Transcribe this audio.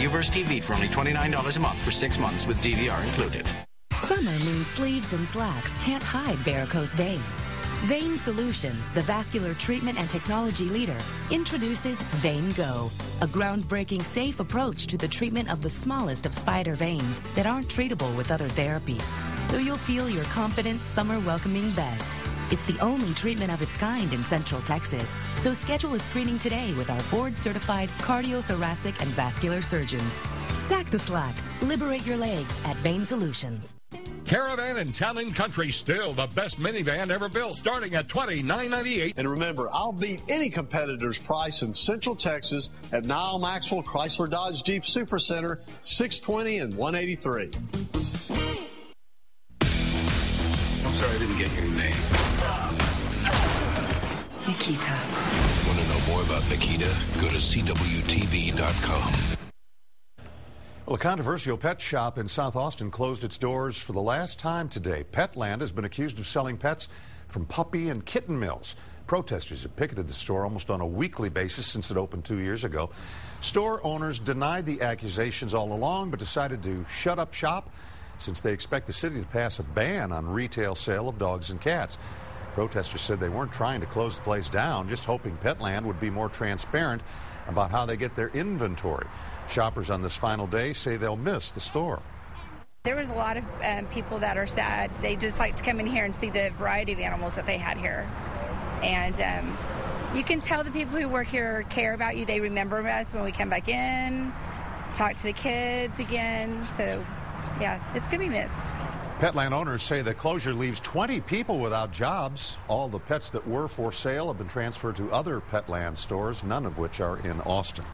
Uverse TV for only $29 a month for six months with DVR included. Summer means sleeves and slacks can't hide varicose veins. Vein Solutions, the vascular treatment and technology leader, introduces VeinGogh, a groundbreaking safe approach to the treatment of the smallest of spider veins that aren't treatable with other therapies. So you'll feel your confident, summer welcoming best. It's the only treatment of its kind in Central Texas. So schedule a screening today with our board certified cardiothoracic and vascular surgeons. Sack the slacks. Liberate your legs at Vein Solutions. Caravan and Town & Country still the best minivan ever built, starting at $29.98. And remember, I'll beat any competitor's price in Central Texas at Nyle Maxwell Chrysler Dodge Jeep Supercenter, 620 and 183. I'm sorry I didn't get your name. Nikita. Want to know more about Nikita? Go to CWTV.com. Well, a controversial pet shop in South Austin closed its doors for the last time today. Petland has been accused of selling pets from puppy and kitten mills. Protesters have picketed the store almost on a weekly basis since it opened two years ago. Store owners denied the accusations all along, but decided to shut up shop since they expect the city to pass a ban on retail sale of dogs and cats. Protesters said they weren't trying to close the place down, just hoping Petland would be more transparent about how they get their inventory. Shoppers on this final day say they'll miss the store. There was a lot of um, people that are sad. They just like to come in here and see the variety of animals that they had here. And um, you can tell the people who work here care about you. They remember us when we come back in, talk to the kids again. So, yeah, it's going to be missed. Petland owners say the closure leaves 20 people without jobs. All the pets that were for sale have been transferred to other Petland stores, none of which are in Austin.